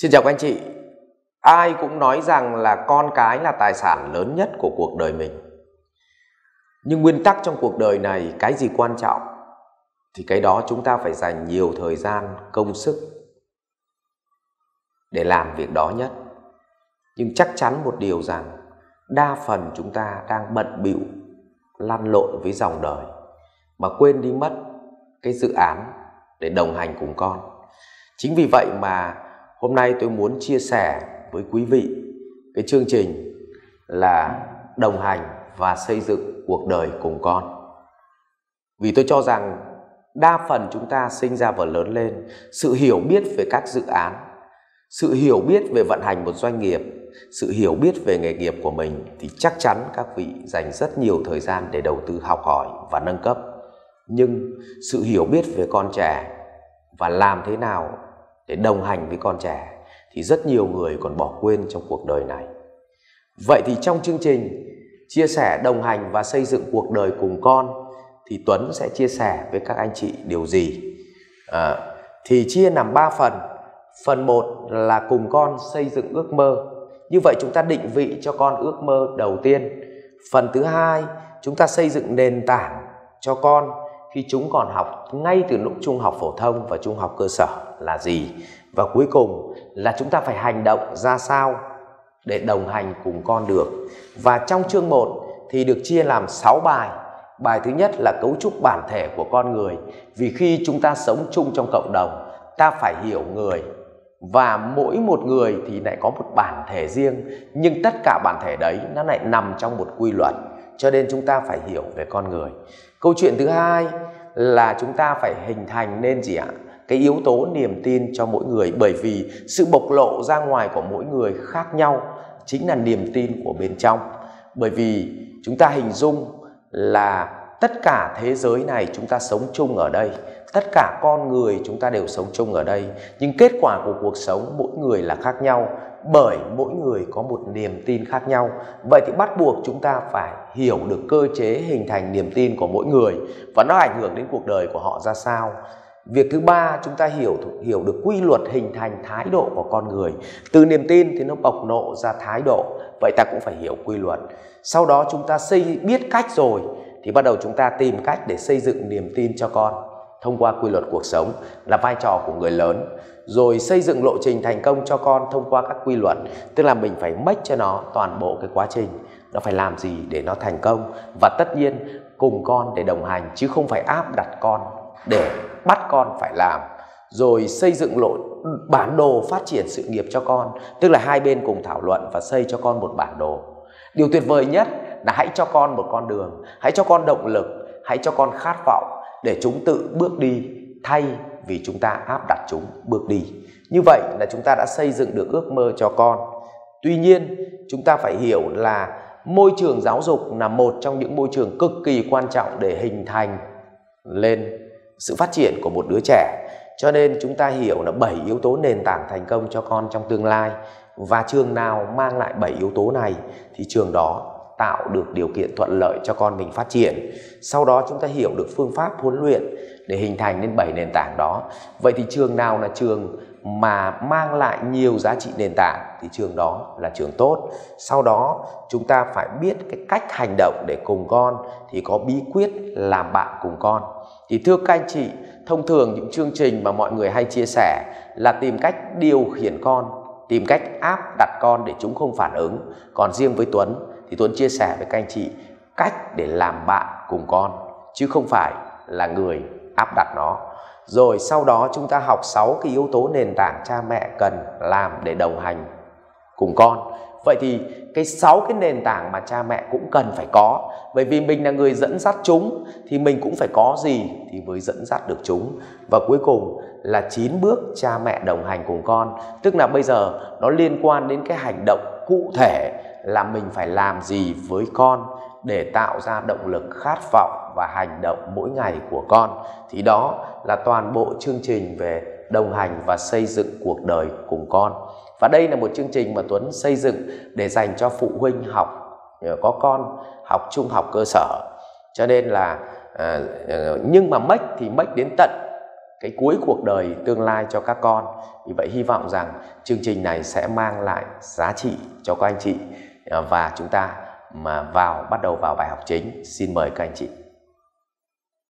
Xin chào các anh chị. Ai cũng nói rằng là con cái là tài sản lớn nhất của cuộc đời mình. Nhưng nguyên tắc trong cuộc đời này cái gì quan trọng thì cái đó chúng ta phải dành nhiều thời gian, công sức để làm việc đó nhất. Nhưng chắc chắn một điều rằng đa phần chúng ta đang bận bịu lăn lộn với dòng đời mà quên đi mất cái dự án để đồng hành cùng con. Chính vì vậy mà Hôm nay tôi muốn chia sẻ với quý vị cái chương trình là đồng hành và xây dựng cuộc đời cùng con. Vì tôi cho rằng đa phần chúng ta sinh ra và lớn lên sự hiểu biết về các dự án, sự hiểu biết về vận hành một doanh nghiệp, sự hiểu biết về nghề nghiệp của mình thì chắc chắn các vị dành rất nhiều thời gian để đầu tư học hỏi và nâng cấp. Nhưng sự hiểu biết về con trẻ và làm thế nào để đồng hành với con trẻ thì rất nhiều người còn bỏ quên trong cuộc đời này. Vậy thì trong chương trình chia sẻ đồng hành và xây dựng cuộc đời cùng con thì Tuấn sẽ chia sẻ với các anh chị điều gì? À, thì chia làm 3 phần. Phần 1 là cùng con xây dựng ước mơ. Như vậy chúng ta định vị cho con ước mơ đầu tiên. Phần thứ hai, chúng ta xây dựng nền tảng cho con khi chúng còn học ngay từ lúc trung học phổ thông và trung học cơ sở là gì? Và cuối cùng là chúng ta phải hành động ra sao để đồng hành cùng con được? Và trong chương 1 thì được chia làm 6 bài. Bài thứ nhất là cấu trúc bản thể của con người. Vì khi chúng ta sống chung trong cộng đồng, ta phải hiểu người. Và mỗi một người thì lại có một bản thể riêng, nhưng tất cả bản thể đấy nó lại nằm trong một quy luật. Cho nên chúng ta phải hiểu về con người. Câu chuyện thứ hai là chúng ta phải hình thành nên gì ạ? Cái yếu tố niềm tin cho mỗi người. Bởi vì sự bộc lộ ra ngoài của mỗi người khác nhau chính là niềm tin của bên trong. Bởi vì chúng ta hình dung là tất cả thế giới này chúng ta sống chung ở đây, tất cả con người chúng ta đều sống chung ở đây. Nhưng kết quả của cuộc sống mỗi người là khác nhau, bởi mỗi người có một niềm tin khác nhau. Vậy thì bắt buộc chúng ta phải hiểu được cơ chế hình thành niềm tin của mỗi người và nó ảnh hưởng đến cuộc đời của họ ra sao việc thứ ba, chúng ta hiểu hiểu được quy luật hình thành thái độ của con người. Từ niềm tin thì nó bộc lộ ra thái độ. Vậy ta cũng phải hiểu quy luật. Sau đó chúng ta xây biết cách rồi, thì bắt đầu chúng ta tìm cách để xây dựng niềm tin cho con. Thông qua quy luật cuộc sống là vai trò của người lớn. Rồi xây dựng lộ trình thành công cho con thông qua các quy luật. Tức là mình phải mách cho nó toàn bộ cái quá trình. Nó phải làm gì để nó thành công? Và tất nhiên, cùng con để đồng hành, chứ không phải áp đặt con để bắt con phải làm, rồi xây dựng lộ, bản đồ phát triển sự nghiệp cho con, tức là hai bên cùng thảo luận và xây cho con một bản đồ. Điều tuyệt vời nhất là hãy cho con một con đường, hãy cho con động lực, hãy cho con khát vọng để chúng tự bước đi, thay vì chúng ta áp đặt chúng bước đi. Như vậy là chúng ta đã xây dựng được ước mơ cho con. Tuy nhiên, chúng ta phải hiểu là môi trường giáo dục là một trong những môi trường cực kỳ quan trọng để hình thành, lên sự phát triển của một đứa trẻ. Cho nên chúng ta hiểu là bảy yếu tố nền tảng thành công cho con trong tương lai. Và trường nào mang lại bảy yếu tố này thì trường đó tạo được điều kiện thuận lợi cho con mình phát triển. Sau đó chúng ta hiểu được phương pháp huấn luyện để hình thành nên bảy nền tảng đó. Vậy thì trường nào là trường mà mang lại nhiều giá trị nền tảng thì trường đó là trường tốt. Sau đó, chúng ta phải biết cái cách hành động để cùng con thì có bí quyết làm bạn cùng con. Thì thưa các anh chị, thông thường những chương trình mà mọi người hay chia sẻ là tìm cách điều khiển con, tìm cách áp đặt con để chúng không phản ứng. Còn riêng với tuấn thì tuấn chia sẻ với các anh chị cách để làm bạn cùng con, chứ không phải là người áp đặt nó. Rồi sau đó chúng ta học 6 cái yếu tố nền tảng cha mẹ cần làm để đồng hành cùng con. Vậy thì cái sáu cái nền tảng mà cha mẹ cũng cần phải có, bởi vì mình là người dẫn dắt chúng thì mình cũng phải có gì thì mới dẫn dắt được chúng. Và cuối cùng là 9 bước cha mẹ đồng hành cùng con. Tức là bây giờ nó liên quan đến cái hành động cụ thể là mình phải làm gì với con để tạo ra động lực khát vọng và hành động mỗi ngày của con. Thì đó là toàn bộ chương trình về đồng hành và xây dựng cuộc đời cùng con. Và đây là một chương trình mà Tuấn xây dựng để dành cho phụ huynh học ờ, có con, học trung học cơ sở. Cho nên là ờ, ờ, nhưng mà mách thì mách đến tận cái cuối cuộc đời tương lai cho các con. Vì vậy hy vọng rằng chương trình này sẽ mang lại giá trị cho các anh chị và chúng ta mà vào bắt đầu vào bài học chính. Xin mời các anh chị.